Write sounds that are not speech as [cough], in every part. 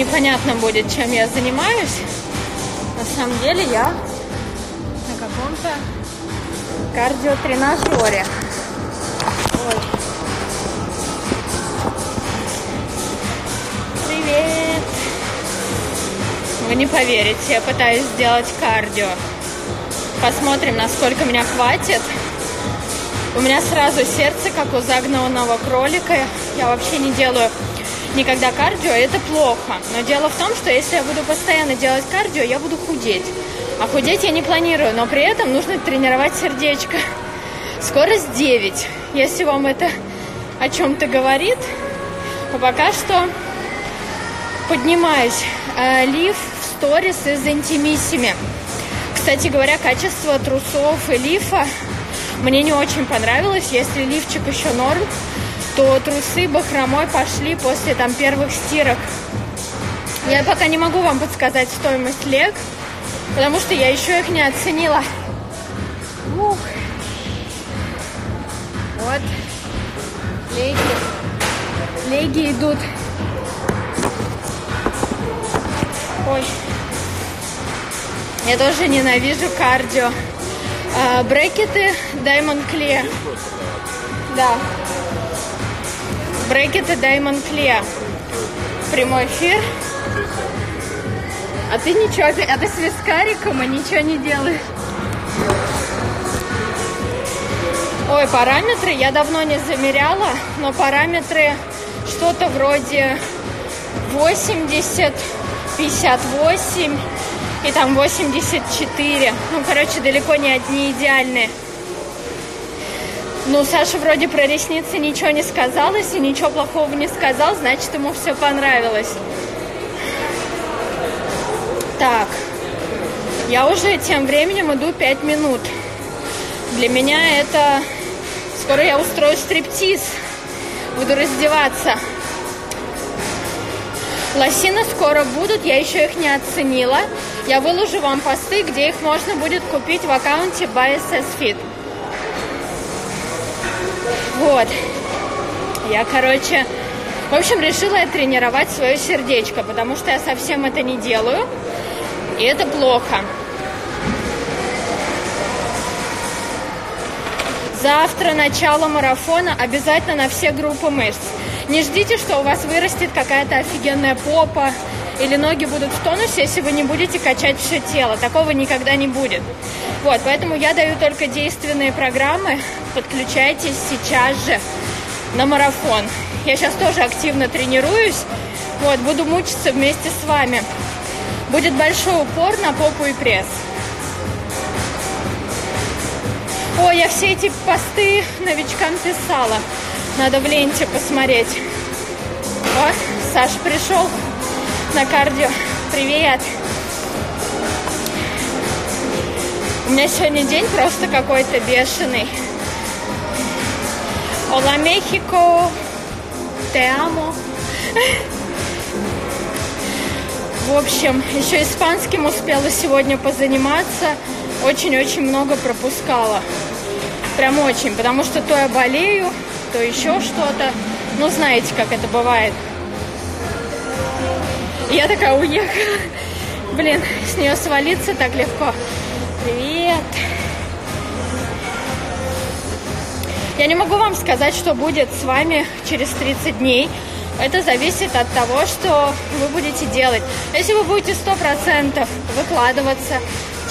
непонятно будет, чем я занимаюсь. На самом деле я на каком-то кардиотренажере. Ой. Привет! Вы не поверите, я пытаюсь сделать кардио. Посмотрим, насколько меня хватит. У меня сразу сердце, как у загнанного кролика. Я вообще не делаю никогда кардио, это плохо. Но дело в том, что если я буду постоянно делать кардио, я буду худеть. А худеть я не планирую, но при этом нужно тренировать сердечко. Скорость 9. Если вам это о чем-то говорит, то пока что поднимаюсь. Э, лиф в сторис из интимиссими. Кстати говоря, качество трусов и лифа мне не очень понравилось. Если лифчик еще норм, то трусы бахромой пошли после там первых стирок. Я пока не могу вам подсказать стоимость лег, потому что я еще их не оценила. Ух. Вот. Леги. Леги идут. Ой. Я тоже ненавижу кардио. А, брекеты Diamond Clear. Да. Брекеты Diamond Clear. Прямой эфир. А ты ничего, а ты, а ты с вискариком и ничего не делаешь. Ой, параметры я давно не замеряла, но параметры что-то вроде 80, 58 и там 84. Ну, короче, далеко не одни идеальные. Ну, Саша вроде про ресницы ничего не сказал, если ничего плохого не сказал, значит, ему все понравилось. Так, я уже тем временем иду 5 минут. Для меня это Скоро я устрою стриптиз. Буду раздеваться. Лосины скоро будут, я еще их не оценила. Я выложу вам посты, где их можно будет купить в аккаунте BySSFit. Вот. Я, короче, в общем, решила я тренировать свое сердечко, потому что я совсем это не делаю. И это плохо. Завтра начало марафона обязательно на все группы мышц. Не ждите, что у вас вырастет какая-то офигенная попа или ноги будут в тонусе, если вы не будете качать все тело. Такого никогда не будет. Вот, поэтому я даю только действенные программы. Подключайтесь сейчас же на марафон. Я сейчас тоже активно тренируюсь. Вот, буду мучиться вместе с вами. Будет большой упор на попу и пресс. Ой, я все эти посты новичкам писала. Надо в ленте посмотреть. О, Саш пришел на кардио. Привет. У меня сегодня день просто какой-то бешеный. Ола Мехико. Те амо. В общем, еще испанским успела сегодня позаниматься. Очень-очень много пропускала. Прям очень, потому что то я болею, то еще что-то. Ну, знаете, как это бывает. Я такая уехала. Блин, с нее свалиться так легко. Привет. Я не могу вам сказать, что будет с вами через 30 дней. Это зависит от того, что вы будете делать. Если вы будете 100% выкладываться,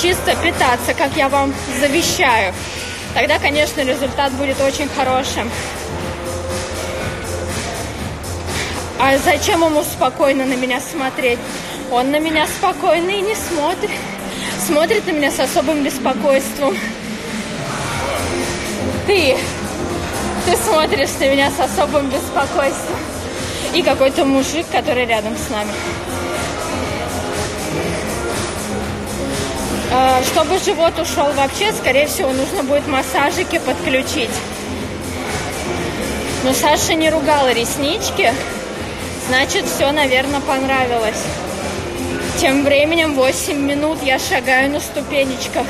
чисто питаться, как я вам завещаю, тогда, конечно, результат будет очень хорошим. А зачем ему спокойно на меня смотреть? Он на меня спокойно и не смотрит. Смотрит на меня с особым беспокойством. Ты, ты смотришь на меня с особым беспокойством. И какой-то мужик, который рядом с нами. А, чтобы живот ушел вообще, скорее всего, нужно будет массажики подключить. Но Саша не ругала реснички, значит, все, наверное, понравилось. Тем временем 8 минут я шагаю на ступенечках.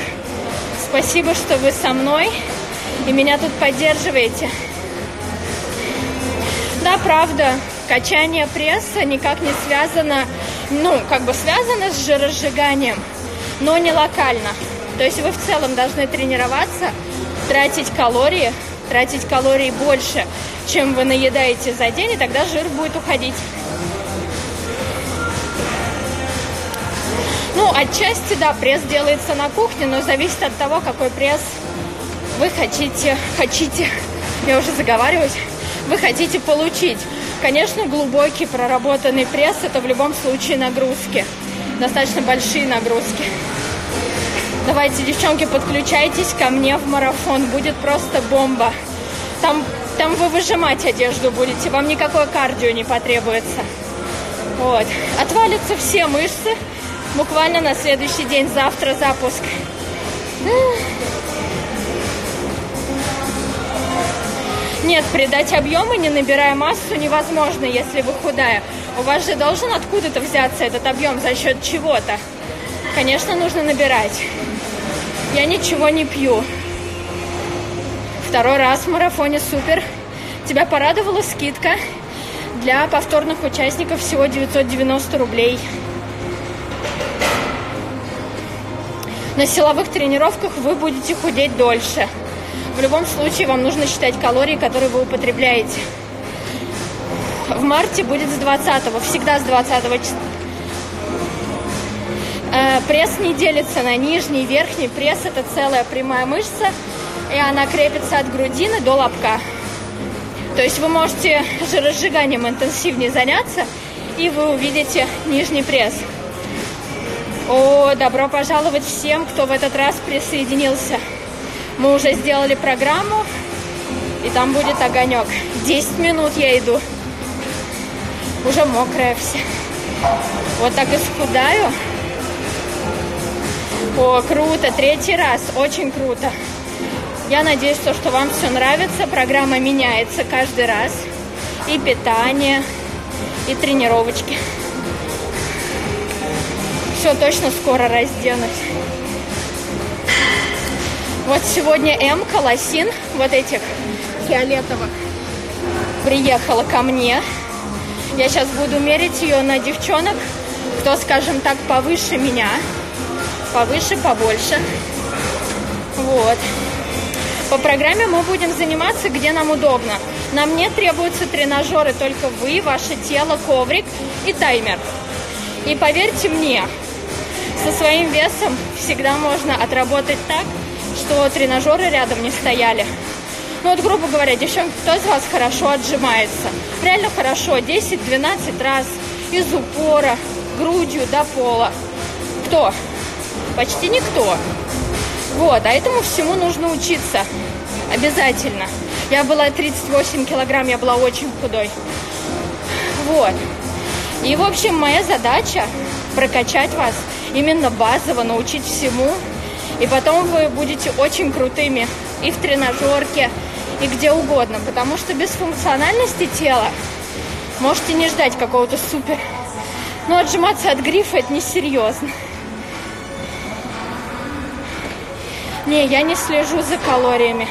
Спасибо, что вы со мной и меня тут поддерживаете. Да, правда, качание пресса никак не связано, ну, как бы связано с жиросжиганием, но не локально. То есть вы в целом должны тренироваться, тратить калории, тратить калорий больше, чем вы наедаете за день, и тогда жир будет уходить. Ну, отчасти, да, пресс делается на кухне, но зависит от того, какой пресс вы хотите, хотите, я уже заговариваюсь, вы хотите получить. Конечно, глубокий проработанный пресс – это в любом случае нагрузки, достаточно большие нагрузки. Давайте, девчонки, подключайтесь ко мне в марафон, будет просто бомба. Там, там вы выжимать одежду будете, вам никакое кардио не потребуется. Вот. Отвалятся все мышцы, буквально на следующий день, завтра запуск. Нет, придать объемы, не набирая массу, невозможно, если вы худая. У вас же должен откуда-то взяться этот объем за счет чего-то. Конечно, нужно набирать. Я ничего не пью. Второй раз в марафоне супер. Тебя порадовала скидка. Для повторных участников всего 990 рублей. На силовых тренировках вы будете худеть дольше. В любом случае вам нужно считать калории, которые вы употребляете. В марте будет с 20 всегда с 20 числа. Пресс не делится на нижний и верхний. Пресс это целая прямая мышца, и она крепится от грудины до лобка. То есть вы можете жиросжиганием интенсивнее заняться, и вы увидите нижний пресс. О, добро пожаловать всем, кто в этот раз присоединился. Мы уже сделали программу, и там будет огонек. 10 минут я иду. Уже мокрая вся. Вот так исхудаю. О, круто, третий раз, очень круто. Я надеюсь, что, что вам все нравится. Программа меняется каждый раз. И питание, и тренировочки. Все, точно скоро разденусь. Вот сегодня М, Колосин, вот этих фиолетовых, приехала ко мне. Я сейчас буду мерить ее на девчонок, кто, скажем так, повыше меня. Повыше, побольше. Вот. По программе мы будем заниматься, где нам удобно. Нам не требуются тренажеры, только вы, ваше тело, коврик и таймер. И поверьте мне, со своим весом всегда можно отработать так, что тренажеры рядом не стояли. Ну вот, грубо говоря, девчонки, кто из вас хорошо отжимается? Реально хорошо, 10-12 раз из упора, грудью до пола. Кто? Почти никто. Вот, а этому всему нужно учиться. Обязательно. Я была 38 килограмм, я была очень худой. Вот. И, в общем, моя задача прокачать вас именно базово, научить всему, и потом вы будете очень крутыми и в тренажерке, и где угодно. Потому что без функциональности тела можете не ждать какого-то супер. Но отжиматься от грифа это несерьезно. Не, я не слежу за калориями.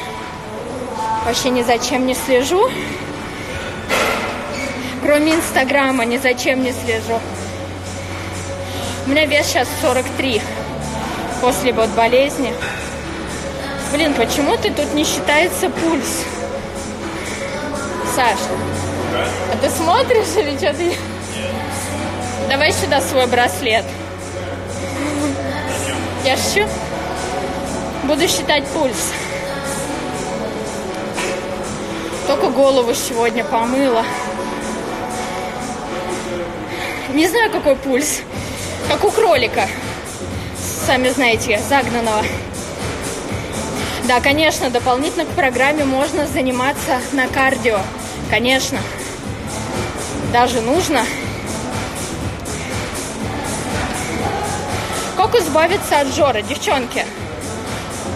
Вообще ни за чем не слежу. Кроме Инстаграма ни за чем не слежу. У меня вес сейчас 43 после вот болезни. Блин, почему ты тут не считается пульс? Саш, а ты смотришь или что ты? Давай сюда свой браслет. Я шучу. Буду считать пульс. Только голову сегодня помыла. Не знаю, какой пульс. Как у кролика сами знаете, загнанного. Да, конечно, дополнительно к программе можно заниматься на кардио. Конечно. Даже нужно. Как избавиться от жора, девчонки?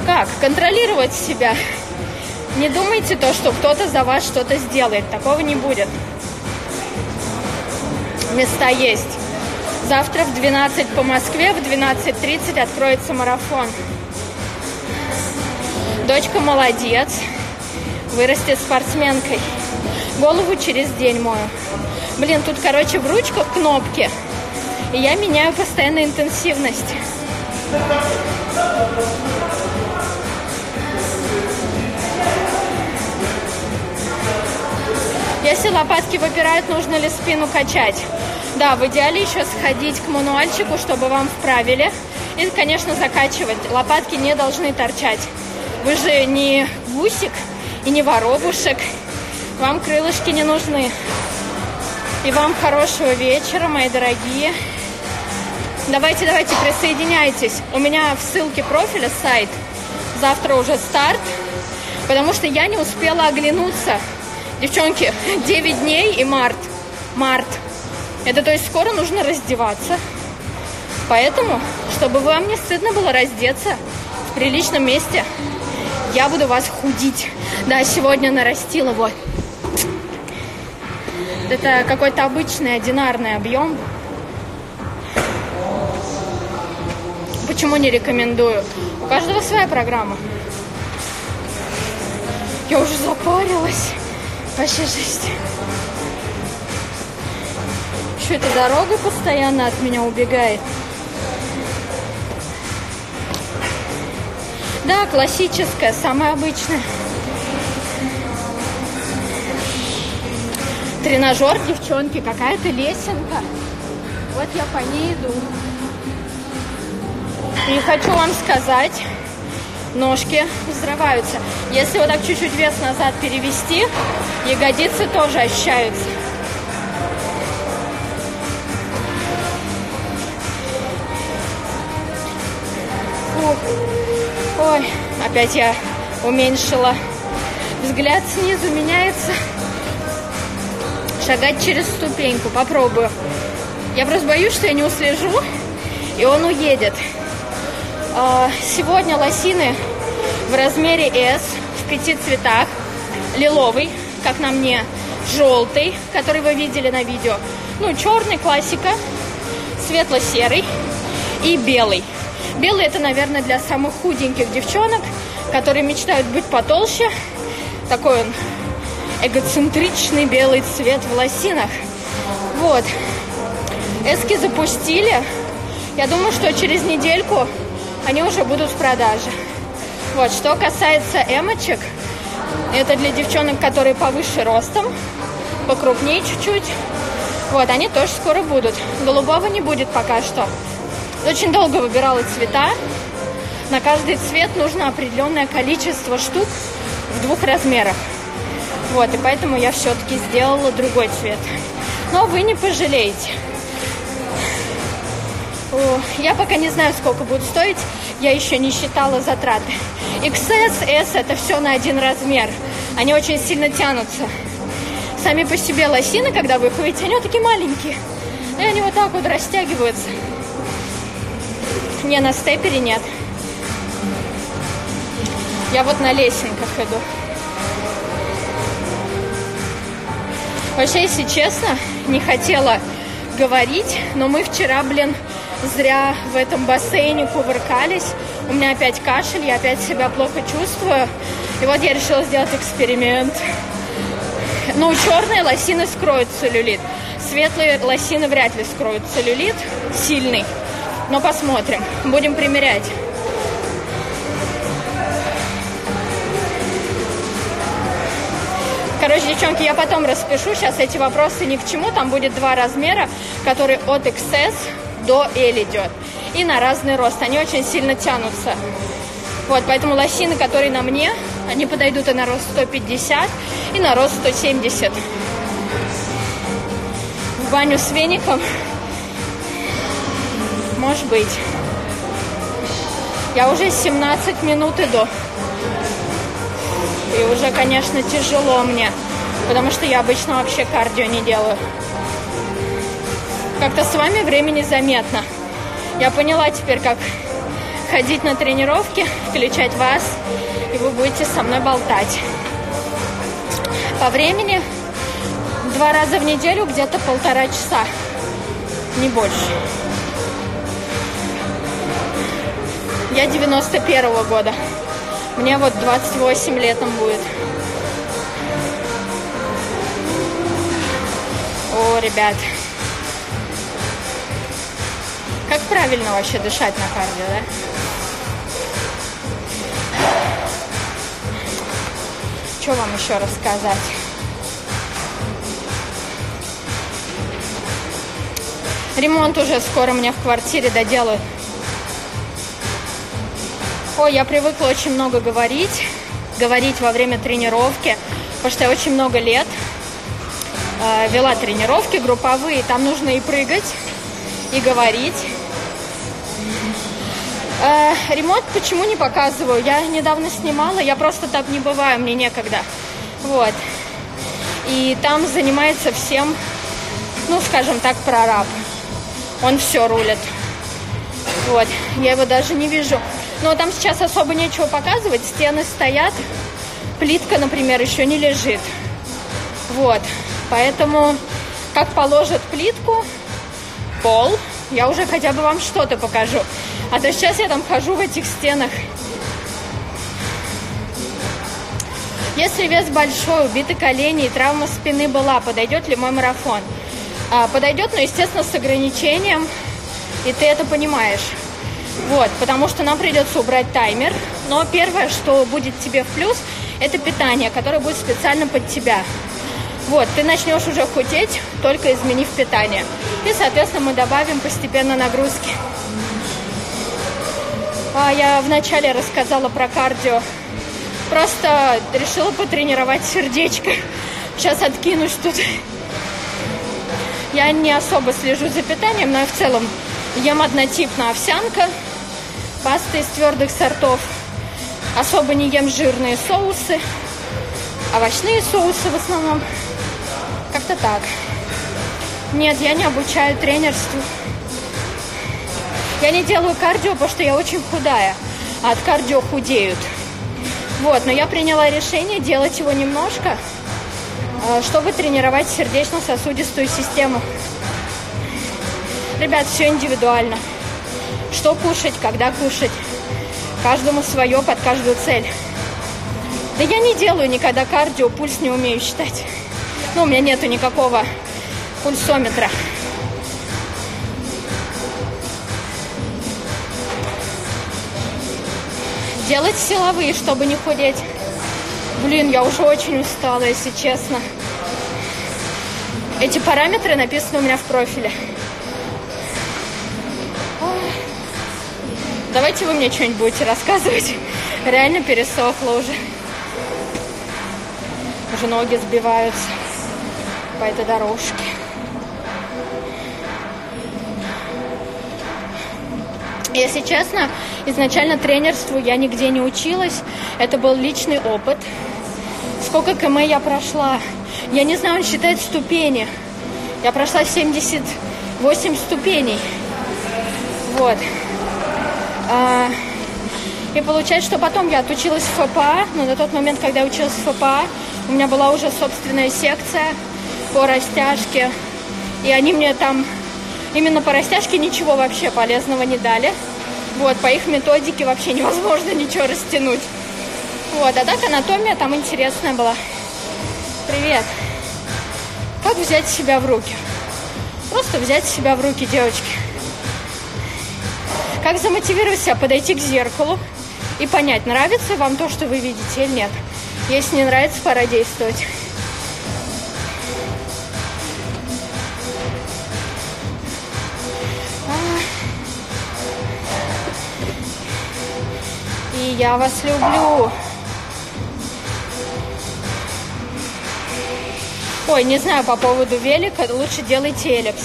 Как? Контролировать себя. Не думайте то, что кто-то за вас что-то сделает. Такого не будет. Места есть. Завтра в 12 по Москве, в 12.30 откроется марафон. Дочка молодец, вырастет спортсменкой. Голову через день мою. Блин, тут, короче, в ручках кнопки. И я меняю постоянно интенсивность. Если лопатки выпирают, нужно ли спину качать? Да, в идеале еще сходить к мануальчику, чтобы вам вправили. И, конечно, закачивать. Лопатки не должны торчать. Вы же не гусик и не воробушек. Вам крылышки не нужны. И вам хорошего вечера, мои дорогие. Давайте, давайте, присоединяйтесь. У меня в ссылке профиля сайт. Завтра уже старт. Потому что я не успела оглянуться. Девчонки, 9 дней и март. Март. Это то есть скоро нужно раздеваться. Поэтому, чтобы вам не стыдно было раздеться в приличном месте, я буду вас худить. Да, сегодня нарастила вот. Это какой-то обычный, одинарный объем. Почему не рекомендую? У каждого своя программа. Я уже запарилась. Вообще жесть. Еще эта дорога постоянно от меня убегает. Да, классическая, самая обычная. Тренажер, девчонки, какая-то лесенка. Вот я по ней иду. И хочу вам сказать, ножки взрываются. Если вот так чуть-чуть вес назад перевести, ягодицы тоже ощущаются. Фух. Ой, опять я уменьшила. Взгляд снизу меняется. Шагать через ступеньку. Попробую. Я просто боюсь, что я не услежу, и он уедет. А, сегодня лосины в размере S в пяти цветах. Лиловый, как на мне, желтый, который вы видели на видео. Ну, черный, классика, светло-серый и белый. Белый это, наверное, для самых худеньких девчонок, которые мечтают быть потолще. Такой он эгоцентричный белый цвет в лосинах. Вот. Эски запустили. Я думаю, что через недельку они уже будут в продаже. Вот, что касается эмочек, это для девчонок, которые повыше ростом, покрупнее чуть-чуть. Вот, они тоже скоро будут. Голубого не будет пока что. Очень долго выбирала цвета. На каждый цвет нужно определенное количество штук в двух размерах. Вот, и поэтому я все-таки сделала другой цвет. Но вы не пожалеете. Я пока не знаю, сколько будет стоить. Я еще не считала затраты. XS, S это все на один размер. Они очень сильно тянутся. Сами по себе лосины, когда вы их увидите, они вот такие маленькие. И они вот так вот растягиваются. Не, на степере нет. Я вот на лесенках иду. Вообще, если честно, не хотела говорить, но мы вчера, блин, зря в этом бассейне кувыркались. У меня опять кашель, я опять себя плохо чувствую. И вот я решила сделать эксперимент. Ну, черные лосины скроют целлюлит. Светлые лосины вряд ли скроют целлюлит сильный. Но посмотрим. Будем примерять. Короче, девчонки, я потом распишу. Сейчас эти вопросы ни к чему. Там будет два размера, которые от XS до L идет. И на разный рост. Они очень сильно тянутся. Вот, поэтому лосины, которые на мне, они подойдут и на рост 150, и на рост 170. В баню с веником может быть. Я уже 17 минут иду. И уже, конечно, тяжело мне, потому что я обычно вообще кардио не делаю. Как-то с вами времени заметно. Я поняла теперь, как ходить на тренировки, включать вас, и вы будете со мной болтать. По времени два раза в неделю где-то полтора часа, не больше. Я 91-го года. Мне вот 28 летом будет. ребят. Как правильно вообще дышать на кардио, да? Что вам еще рассказать? Ремонт уже скоро меня в квартире доделают. Ой, я привыкла очень много говорить, говорить во время тренировки, потому что я очень много лет э, вела тренировки групповые, там нужно и прыгать, и говорить. Э, ремонт почему не показываю? Я недавно снимала, я просто так не бываю, мне некогда. Вот. И там занимается всем, ну, скажем так, прораб. Он все рулит. Вот, я его даже не вижу. Но там сейчас особо нечего показывать. Стены стоят. Плитка, например, еще не лежит. Вот. Поэтому, как положат плитку, пол, я уже хотя бы вам что-то покажу. А то сейчас я там хожу в этих стенах. Если вес большой, убиты колени и травма спины была, подойдет ли мой марафон? А, подойдет, но, естественно, с ограничением, и ты это понимаешь. Вот, потому что нам придется убрать таймер, но первое, что будет тебе в плюс, это питание, которое будет специально под тебя. Вот, ты начнешь уже худеть, только изменив питание. И, соответственно, мы добавим постепенно нагрузки. А я вначале рассказала про кардио. Просто решила потренировать сердечко. Сейчас откинусь тут. Я не особо слежу за питанием, но я в целом ем однотипно овсянка, паста из твердых сортов. Особо не ем жирные соусы, овощные соусы в основном. Как-то так. Нет, я не обучаю тренерству. Я не делаю кардио, потому что я очень худая, а от кардио худеют. Вот, но я приняла решение делать его немножко, Э, чтобы тренировать сердечно-сосудистую систему. Ребят, все индивидуально. Что кушать, когда кушать. Каждому свое под каждую цель. Да я не делаю никогда кардио, пульс не умею считать. Ну, у меня нету никакого пульсометра. Делать силовые, чтобы не худеть. Блин, я уже очень устала, если честно. Эти параметры написаны у меня в профиле. Давайте вы мне что-нибудь будете рассказывать. Реально пересохло уже. Уже ноги сбиваются по этой дорожке. Если честно, изначально тренерству я нигде не училась. Это был личный опыт сколько км я прошла. Я не знаю, он считает ступени. Я прошла 78 ступеней. Вот. А, и получается, что потом я отучилась в ФПА, но на тот момент, когда я училась в ФПА, у меня была уже собственная секция по растяжке. И они мне там именно по растяжке ничего вообще полезного не дали. Вот, по их методике вообще невозможно [laughs] ничего растянуть. Вот, а так анатомия там интересная была. Привет. Как взять себя в руки? Просто взять себя в руки, девочки. Как замотивировать себя? Подойти к зеркалу и понять, нравится вам то, что вы видите или нет. Если не нравится, пора действовать. Я вас люблю. Ой, не знаю по поводу велика, лучше делайте эллипс.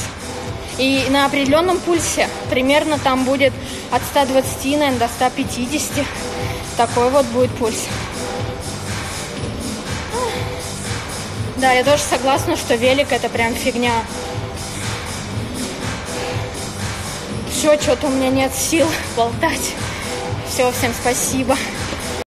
И на определенном пульсе, примерно там будет от 120, наверное, до 150. Такой вот будет пульс. Да, я тоже согласна, что велик это прям фигня. Все, что-то у меня нет сил болтать. Все, всем спасибо.